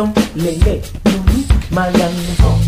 tom, lele, lulu, Marianne.